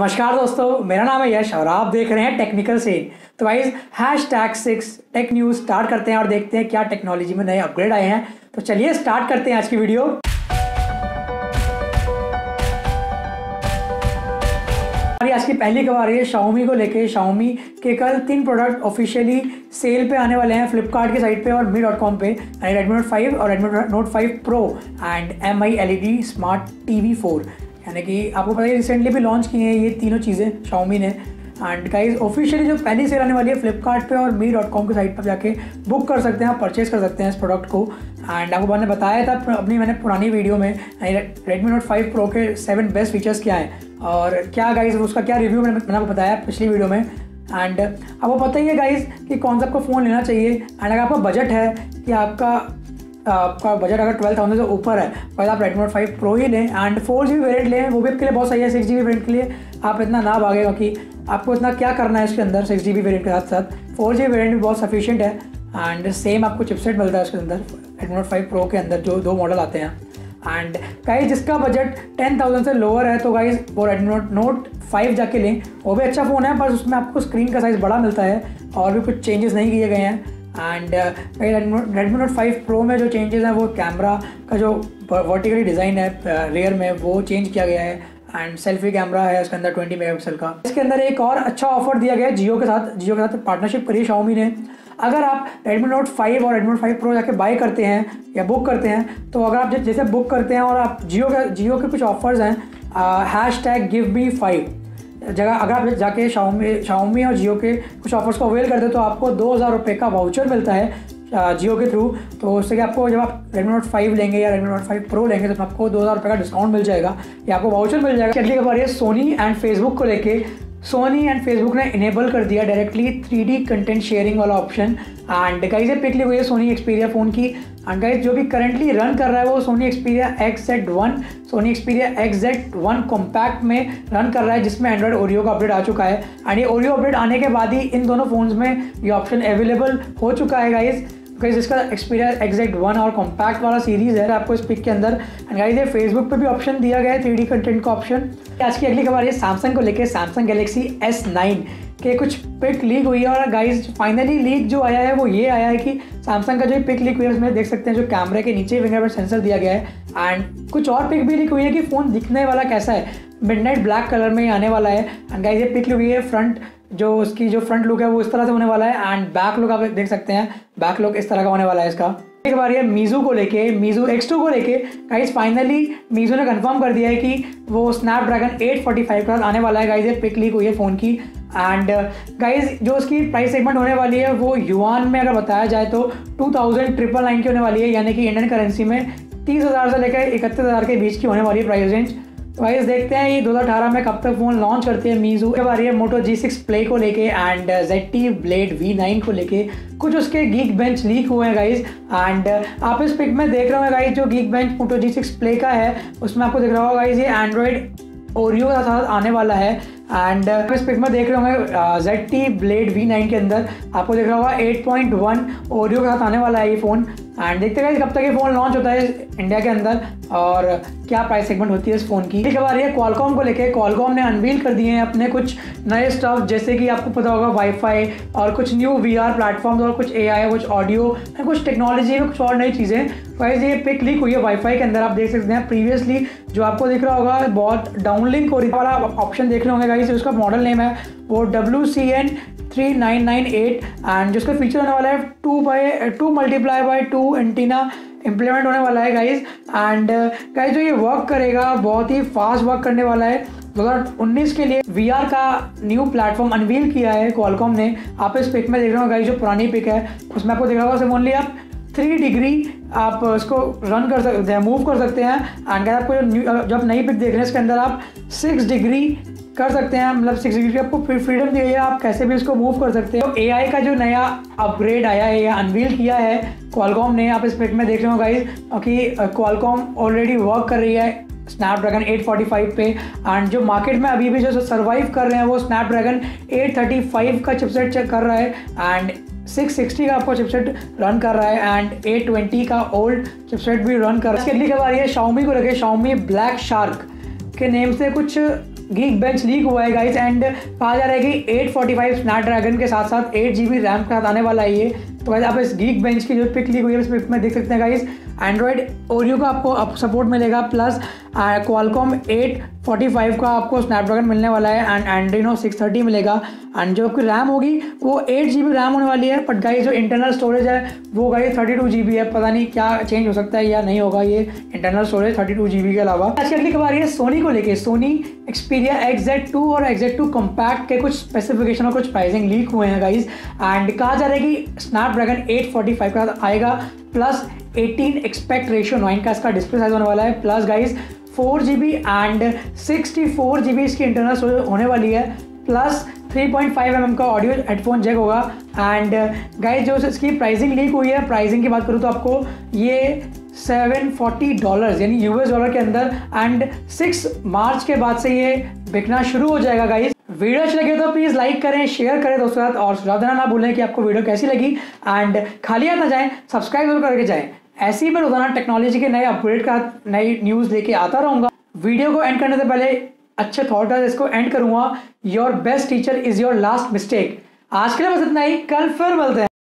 नमस्कार दोस्तों, मेरा नाम है यश और आप देख रहे हैं टेक्निकल से। तो wise hash tag six tech news start करते हैं और देखते हैं क्या टेक्नोलॉजी में नए अपग्रेड आए हैं। तो चलिए स्टार्ट करते हैं आज की वीडियो आज की पहली खबर है शाओमी को लेके। शाओमी के कल तीन प्रोडक्ट ऑफिशियली सेल पे आने वाले हैं फ्लिपकार्ट की साइट पे और मी डॉट कॉम पे। रेडमी नोट फाइव और Redmi Note five Pro and M I L E D smart T V four यानी कि आपको पता है रिसेंटली भी लॉन्च किए हैं ये तीनों चीज़ें शाओमी ने। एंड गाइज़ ऑफिशियली जो पहली सेल आने वाली है फ्लिपकार्ट और मी डॉट कॉम की साइट पर जाके बुक कर सकते हैं, आप परचेज कर सकते हैं इस प्रोडक्ट को। एंड आपको मैंने बताया था अपनी मैंने पुरानी वीडियो में रेडमी नोट फाइव प्रो के सेवन बेस्ट फीचर्स क्या हैं। और क्या गाइज़ उसका क्या रिव्यू मैंने मैंने आपको बताया पिछली वीडियो में। एंड आपको पता ही है गाइज़ कि कौन सा आपको फ़ोन लेना चाहिए। एंड अगर आपका बजट है कि आपका आपका बजट अगर ट्वेल्व थाउज़ेंड से ऊपर है तो आप रेडमी नोट फाइव प्रो ही लें and four G B variant लें, वो भी आपके लिए बहुत सही है सिक्स जी वेरियंट के लिए। आप इतना ना भागेगा कि आपको इतना क्या करना है इसके अंदर सिक्स जी बी वेरियंट के साथ साथ फोर जी बी वेरियंट भी बहुत सफिशियंट है एंड सेम आपको चिपसेट मिलता है उसके अंदर रेडमी नोट फाइव प्रो के अंदर, जो दो मॉडल आते हैं। एंड गाइज़ जिसका बजट टेन थाउज़ेंड से लोअर है तो गाइज़ वो रेडमी नोट नोट फाइव जाके लें। वो भी अच्छा फ़ोन है, पर उसमें आपको स्क्रीन का साइज़ बड़ा मिलता है और भी कुछ चेंजेस नहीं किए गए हैं। And Redmi Note five Pro में जो चेंजेस हैं वो कैमरा का जो वर्टिकली डिज़ाइन है रेयर uh, में वो चेंज किया गया है। एंड सेल्फी कैमरा है उसके अंदर 20 मेगापिक्सल का। इसके अंदर एक और अच्छा ऑफ़र दिया गया है जियो के साथ जियो के साथ पार्टनरशिप करी शाओमी ने। अगर आप रेडमी नोट फाइव और रेडमी नोट फाइव प्रो जाके बाई करते हैं या बुक करते हैं तो अगर आप जैसे बुक करते हैं और आप जियो का जियो के कुछ ऑफर्स हैं hash tag give B five जगह, अगर आप जाके शाओमी शाओमी और जियो के कुछ ऑफर्स को अवेल करते हो तो आपको दो हज़ार रुपये का वाउचर मिलता है जियो के थ्रू तो उससे कि आपको जब आप रेडमी नोट फाइव लेंगे या रेडमी नोट फाइव प्रो लेंगे तो आपको दो हज़ार रुपये का डिस्काउंट मिल जाएगा। या आपको वाउचर मिल जाएगा। चलिए खबर है सोनी एंड फेसबुक को लेके सोनी एंड फेसबुक ने इनेबल कर दिया directly three D content sharing वाला option and guys pic leak हुई है सोनी एक्सपीरिया फ़ोन की. एंड गाइज़ जो भी करंटली रन कर रहा है वो Sony Xperia X Z one Sony Xperia X Z one compact में रन कर रहा है, जिसमें एंड्रॉइड ओरियो का अपडेट आ चुका है. एंड ये ओरियो अपडेट आने के बाद ही इन दोनों फ़ोन्स में ये ऑप्शन अवेलेबल हो चुका है गाइज़ गाइज़ इसका एक्सपीरिया एग्जैक्ट वन और कॉम्पैक्ट वाला सीरीज़ है, आपको इस पिक के अंदर। एंड गाइज़ ये फेसबुक पे भी ऑप्शन दिया गया है थ्री कंटेंट का ऑप्शन आज की अगली खबर है सैमसंग को लेकर सैमसंग गैलेक्सी एस नाइन के कुछ पिक लीक हुई है। और गाइज़ फाइनली लीक जो आया है, वो ये आया है कि सैमसंग का जो पिक लीक हुई है, उसमें देख सकते हैं, जो कैमरे के नीचे फिंगरप्रिंट सेंसर दिया गया है। एंड कुछ और पिक भी लीक हुई है कि फ़ोन दिखने वाला कैसा है। मिडनाइट ब्लैक कलर में ही आने वाला है। एंड गाइज़ ये पिक लीक हुई है फ्रंट जो उसकी जो फ्रंट लुक है वो इस तरह से होने वाला है एंड बैक लुक आप देख सकते हैं। बैक लुक इस तरह का होने वाला है इसका। एक बार ये मीजू को लेके मीजू टू को लेके गाइज़ फाइनली मीजू ने कंफर्म कर दिया है कि वो स्नैपड्रैगन 845 के साथ आने वाला है। गाइज़ ये पिक लीक हुई है फ़ोन की। एंड गाइज़ जो उसकी प्राइस सेगमेंट होने वाली है, वो युवान में अगर बताया जाए तो टू थाउज़ेंड ट्रिपल नाइन की होने वाली है। यानी कि इंडियन करेंसी में तीस हज़ार से लेकर इकतीस हज़ार के बीच की होने वाली है प्राइस रेंज वाइज देखते हैं ये 2018 में कब तक फ़ोन लॉन्च करते हैं मीजू के बारे में मोटो जी सिक्स प्ले को लेके and Z T blade V nine को लेके कुछ उसके गीक बेंच लीक हुए हैं गाइज़ एंड आप इस पिक में देख रहे हो गाइज़ जो Geekbench Moto G six play का है उसमें आपको दिख रहा होगा गाइज़ ये एंड्रॉयड ओरियो का साथ आने वाला है। एंड uh, इस पिक में देख रहे होंगे Z T blade V nine के अंदर आपको देख रहा होगा 8.1 ओरियो के साथ आने वाला है ये फ़ोन एंड देखते हैं कब तक ये फ़ोन लॉन्च होता है इंडिया के अंदर और क्या प्राइस सेगमेंट होती है इस फ़ोन की। खबर ये क्वालकॉम को लेके क्वालकॉम ने अनवील कर दिए हैं अपने कुछ नए स्टफ़ जैसे कि आपको पता होगा वाईफाई और कुछ न्यू वी आर प्लेटफॉर्म और कुछ ए आई कुछ ऑडियो कुछ टेक्नोलॉजी में कुछ और नई चीज़ें। वाइज ये पिक लीक हुई है वाईफाई के अंदर, आप देख सकते हैं। प्रीवियसली जो आपको दिख रहा होगा, बहुत डाउनलिंक हो रही है वाला ऑप्शन देख रहे होंगे गाइस उसका मॉडल नेम है वो W C N three nine nine eight and जिसका फीचर होने वाला है two by two multiply by two antenna implement होने वाला है गाइज़ एंड गाइज़ जो ये वर्क करेगा, बहुत ही फास्ट वर्क करने वाला है. 2019 के लिए वीआर का न्यू प्लेटफॉर्म अनवील किया है क्वालकॉम ने. आप इस पिक में देख रहे हो गाइज़ जो पुरानी पिक है. उसमें आपको देख रहा होगा सिर्फ़ ओनली आप थ्री डिग्री आप उसको रन कर सकते हैं मूव कर सकते हैं. एंड आपको जो जब नई पिक देख रहे हैं, इसके अंदर आप सिक्स डिग्री कर सकते हैं मतलब सिक्स डिग्री आपको फ्रीडम दी है आप कैसे भी इसको मूव कर सकते हो। ए का जो नया अपग्रेड आया है, या अनवील किया है क्वालकॉम ने आप इस पिक में देख रहे हो गाइस क्योंकि क्वालकॉम ऑलरेडी वर्क कर रही है स्नैपड्रैगन 845 पे एंड जो मार्केट में अभी भी जो सर्वाइव कर रहे हैं, वो स्नैपड्रैगन 835 का चिपसेट चेक कर रहा है एंड 660 का आपको चिपसेट रन कर रहा है एंड 820 का ओल्ड चिपसेट भी रन कर रहा है। इसकी अगली खबर ये शाओमी को रखे शाओमी ब्लैक शार्क के नेम से कुछ गीक बेंच लीक हुआ है गाइस एंड कहा जा रहा है कि eight forty five snap dragon के साथ साथ एट जी बी रैम के साथ आने वाला है ये। तो गाइस आप इस गीक बेंच की जो पिक लीक हुई है उस पिक में देख सकते हैं गाइस एंड्रॉयड ओरियो का आपको सपोर्ट मिलेगा plus Qualcomm eight forty five का आपको स्नैपड्रैगन मिलने वाला है एंड एंड्रीनो सिक्स थर्टी मिलेगा। एंड जो आपकी रैम होगी, वो एट जी बी रैम होने वाली है बट गाइस जो इंटरनल स्टोरेज है, वो गाइस जी बी है। पता नहीं क्या चेंज हो सकता है या नहीं होगा ये internal storage thirty two G B के अलावा। आज की खबर है सोनी को लेके। सोनी एक्सपीरिया एक्जेट टू और एक्जेट टू कम्पैक्ट के कुछ स्पेसिफिकेशन और कुछ प्राइसिंग लीक हुए हैं गाइज़ एंड कहा जा रहा है कि स्नैपड्रैगन एट फोर्टी फाइव का आएगा प्लस 18 एक्सपेक्ट रेशियो नाइन का इसका डिस्प्ले साइज़ होने वाला है। Plus guys four G B and sixty four G B इसकी इंटरनल स्टोरेज होने वाली है प्लस 3.5 पॉइंट mm का ऑडियो हेडफोन जैक होगा। एंड गाइज़ जो इसकी प्राइसिंग लीक हुई है प्राइसिंग की बात करूँ तो आपको ये 740 डॉलर्स यानी यूएस डॉलर के अंदर। एंड 6 मार्च के बाद से ये बिकना शुरू हो जाएगा गाइज़ वीडियो अच्छी लगे तो प्लीज़ लाइक करें शेयर करें दोस्तों साथ, और सुझाव देना ना भूलें कि आपको वीडियो कैसी लगी। एंड खाली आना जाए सब्सक्राइब ज़रूर करके जाएँ। ऐसे ही मैं रोज़ाना टेक्नोलॉजी के नए अपडेट का नई न्यूज़ लेके आता रहूँगा। वीडियो को एंड करने से पहले अच्छे थॉट इसको एंड करूँगा। Your best teacher is your last mistake आज के लिए बस इतना ही। कल फिर मिलते हैं।